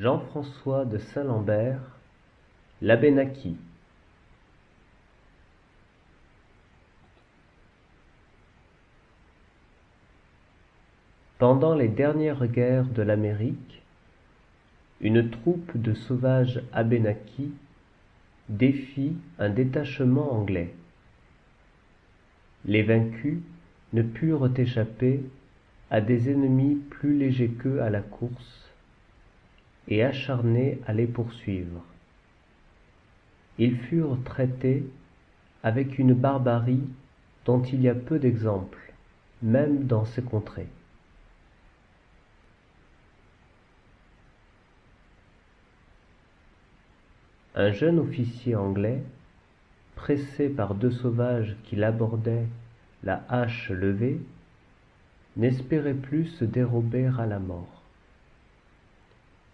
Jean-François de Saint-Lambert, l'Abénaki. Pendant les dernières guerres de l'Amérique, une troupe de sauvages Abénakis défie un détachement anglais. Les vaincus ne purent échapper à des ennemis plus légers qu'eux à la course et acharnés à les poursuivre. Ils furent traités avec une barbarie dont il y a peu d'exemples, même dans ces contrées. Un jeune officier anglais, pressé par deux sauvages qui l'abordaient la hache levée, n'espérait plus se dérober à la mort.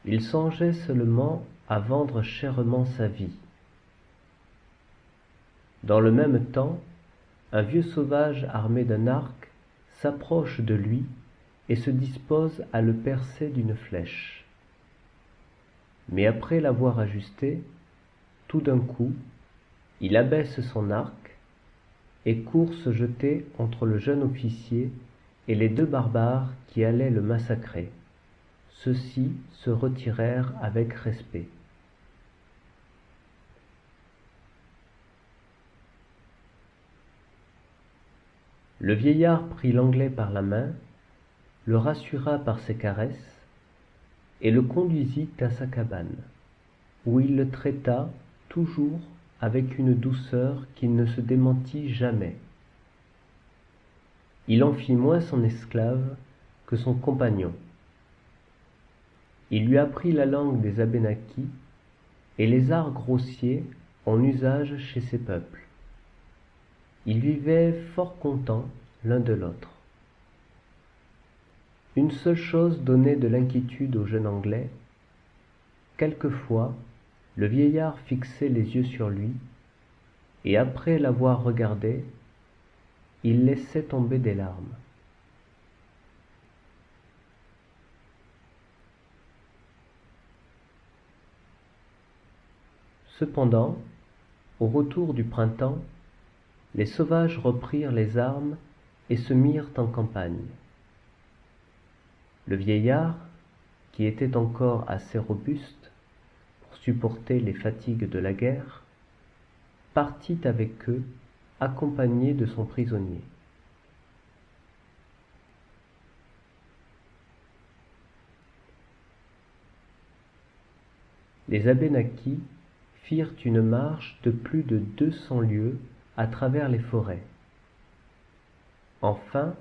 Il songeait seulement à vendre chèrement sa vie. Dans le même temps, un vieux sauvage armé d'un arc s'approche de lui et se dispose à le percer d'une flèche. Mais après l'avoir ajusté, tout d'un coup, il abaisse son arc et court se jeter entre le jeune officier et les deux barbares qui allaient le massacrer. Ceux-ci se retirèrent avec respect. Le vieillard prit l'anglais par la main, le rassura par ses caresses, et le conduisit à sa cabane, où il le traita toujours avec une douceur qui ne se démentit jamais. Il en fit moins son esclave que son compagnon. Il lui apprit la langue des Abénakis et les arts grossiers en usage chez ces peuples. Ils vivaient fort contents l'un de l'autre. Une seule chose donnait de l'inquiétude au jeune Anglais. Quelquefois, le vieillard fixait les yeux sur lui, et après l'avoir regardé, il laissait tomber des larmes. Cependant, au retour du printemps, les sauvages reprirent les armes et se mirent en campagne. Le vieillard, qui était encore assez robuste pour supporter les fatigues de la guerre, partit avec eux accompagné de son prisonnier. Les Abénakis firent une marche de plus de deux cents lieues à travers les forêts. Enfin,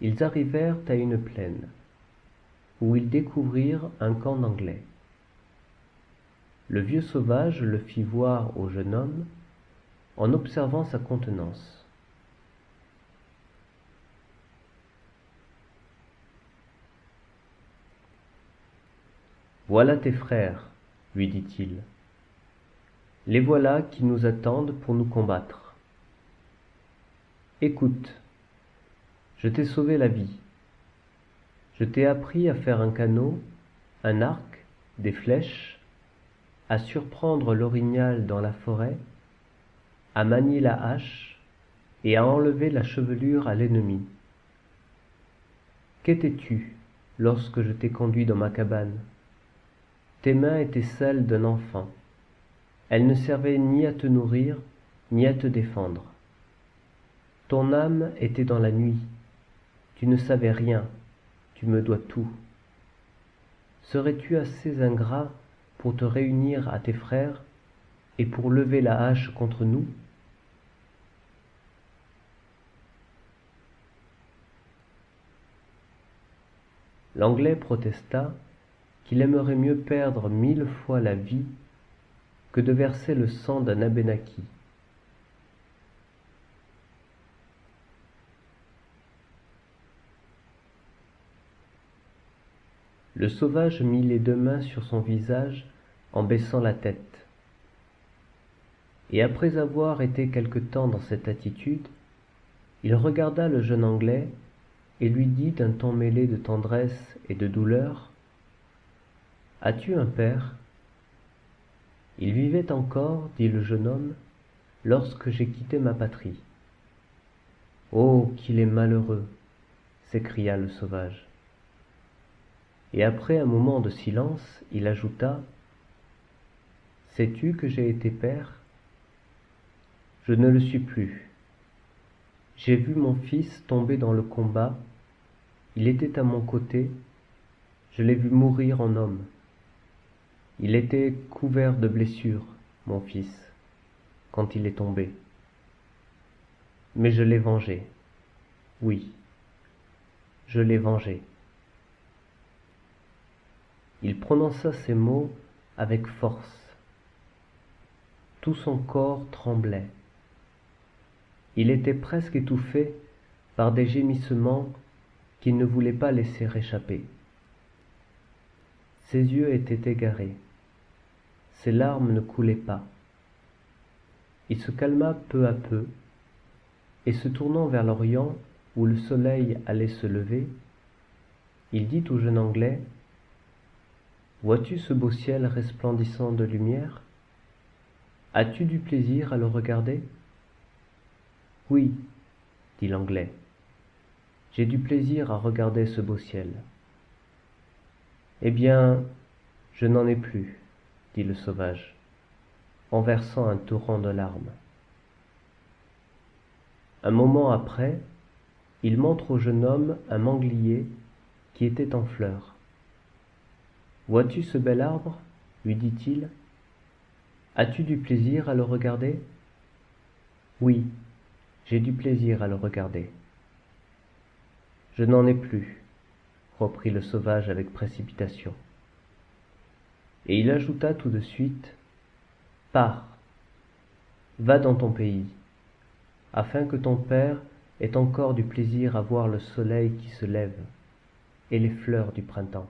ils arrivèrent à une plaine, où ils découvrirent un camp d'Anglais. Le vieux sauvage le fit voir au jeune homme en observant sa contenance. Voilà tes frères, lui dit-il. Les voilà qui nous attendent pour nous combattre. Écoute, je t'ai sauvé la vie. Je t'ai appris à faire un canot, un arc, des flèches, à surprendre l'orignal dans la forêt, à manier la hache et à enlever la chevelure à l'ennemi. Qu'étais-tu lorsque je t'ai conduit dans ma cabane? Tes mains étaient celles d'un enfant. Elles ne servaient ni à te nourrir, ni à te défendre. Ton âme était dans la nuit. Tu ne savais rien, tu me dois tout. Serais-tu assez ingrat pour te réunir à tes frères et pour lever la hache contre nous? L'Anglais protesta qu'il aimerait mieux perdre mille fois la vie que de verser le sang d'un Abénaki. Le sauvage mit les deux mains sur son visage en baissant la tête. Et après avoir été quelque temps dans cette attitude, il regarda le jeune Anglais et lui dit d'un ton mêlé de tendresse et de douleur As-tu un père? Il vivait encore, dit le jeune homme, lorsque j'ai quitté ma patrie. Oh, qu'il est malheureux s'écria le sauvage. Et après un moment de silence, il ajouta Sais-tu que j'ai été père? Je ne le suis plus. J'ai vu mon fils tomber dans le combat, il était à mon côté, je l'ai vu mourir en homme. Il était couvert de blessures, mon fils, quand il est tombé. Mais je l'ai vengé. Oui, je l'ai vengé. Il prononça ces mots avec force. Tout son corps tremblait. Il était presque étouffé par des gémissements qu'il ne voulait pas laisser échapper. Ses yeux étaient égarés. Ses larmes ne coulaient pas. Il se calma peu à peu, et se tournant vers l'Orient, où le soleil allait se lever, il dit au jeune Anglais Vois-tu ce beau ciel resplendissant de lumière? As-tu du plaisir à le regarder Oui, dit l'Anglais, j'ai du plaisir à regarder ce beau ciel. Eh bien, je n'en ai plus, dit le sauvage, en versant un torrent de larmes. Un moment après, il montre au jeune homme un manglier qui était en fleurs. Vois-tu ce bel arbre? lui dit-il. As-tu du plaisir à le regarder? Oui, j'ai du plaisir à le regarder. Je n'en ai plus, reprit le sauvage avec précipitation. Et il ajouta tout de suite Pars, va dans ton pays, afin que ton père ait encore du plaisir à voir le soleil qui se lève et les fleurs du printemps.